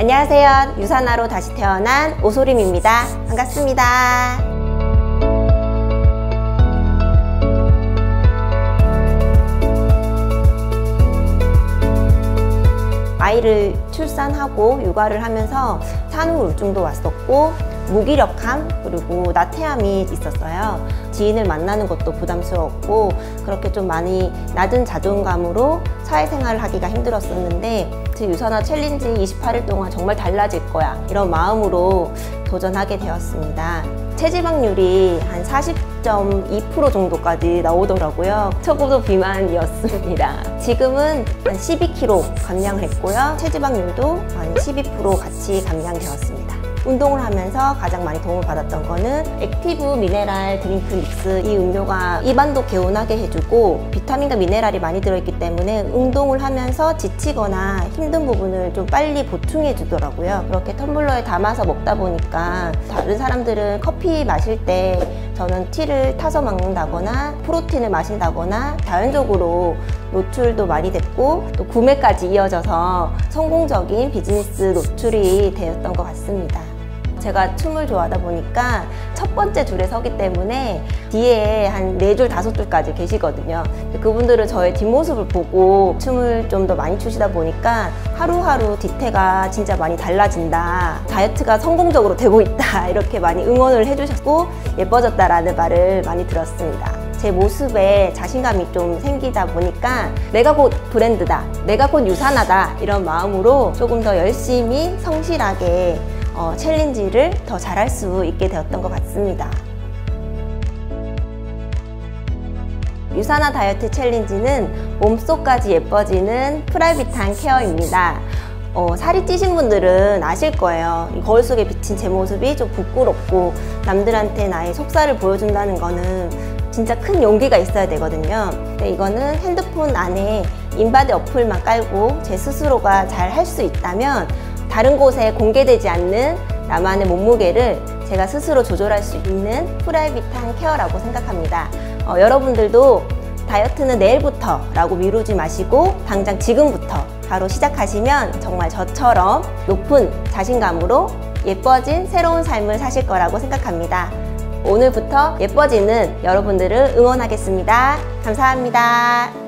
안녕하세요. 유산화로 다시 태어난 오소림입니다. 반갑습니다. 아이를 출산하고 육아를 하면서 산후 우울증도 왔었고 무기력함 그리고 나태함이 있었어요. 지인을 만나는 것도 부담스러웠고 그렇게 좀 많이 낮은 자존감으로 사회생활을 하기가 힘들었었는데 제 유산화 챌린지 28일 동안 정말 달라질 거야 이런 마음으로 도전하게 되었습니다. 체지방률이 한 40.2% 정도까지 나오더라고요. 초고도 비만이었습니다. 지금은 한 12kg 감량을 했고요. 체지방률도 한 12% 같이 감량되었습니다. 운동을 하면서 가장 많이 도움을 받았던 거는 active 미네랄 drink mix 이 음료가 입안도 개운하게 해주고 비타민과 미네랄이 많이 들어있기 때문에 운동을 하면서 지치거나 힘든 부분을 좀 빨리 보충해 주더라고요 그렇게 텀블러에 담아서 먹다 보니까 다른 사람들은 커피 마실 때 저는 티를 타서 먹는다거나 프로틴을 마신다거나 자연적으로 노출도 많이 됐고 또 구매까지 이어져서 성공적인 비즈니스 노출이 되었던 것 같습니다. 제가 춤을 좋아하다 보니까 첫 번째 줄에 서기 때문에 뒤에 한 네 줄, 다섯 줄까지 계시거든요. 그분들은 저의 뒷모습을 보고 춤을 좀 더 많이 추시다 보니까 하루하루 뒤태가 진짜 많이 달라진다. 다이어트가 성공적으로 되고 있다. 이렇게 많이 응원을 해주셨고 예뻐졌다라는 말을 많이 들었습니다. 제 모습에 자신감이 좀 생기다 보니까 내가 곧 브랜드다. 내가 곧 USANA다. 이런 마음으로 조금 더 열심히 성실하게 어, challenge를 더 잘할 수 있게 되었던 것 같습니다. USANA 다이어트 challenge는 몸속까지 예뻐지는 private한 케어입니다. 어, 살이 찌신 분들은 아실 거예요. 거울 속에 비친 제 모습이 좀 부끄럽고 남들한테 나의 속살을 보여준다는 거는 진짜 큰 용기가 있어야 되거든요. 근데 이거는 핸드폰 안에 인바디 어플만 깔고 제 스스로가 잘 할 수 있다면 다른 곳에 공개되지 않는 나만의 몸무게를 제가 스스로 조절할 수 있는 private한 care라고 생각합니다. 어, 여러분들도 다이어트는 내일부터 라고 미루지 마시고 당장 지금부터 바로 시작하시면 정말 저처럼 높은 자신감으로 예뻐진 새로운 삶을 사실 거라고 생각합니다. 오늘부터 예뻐지는 여러분들을 응원하겠습니다. 감사합니다.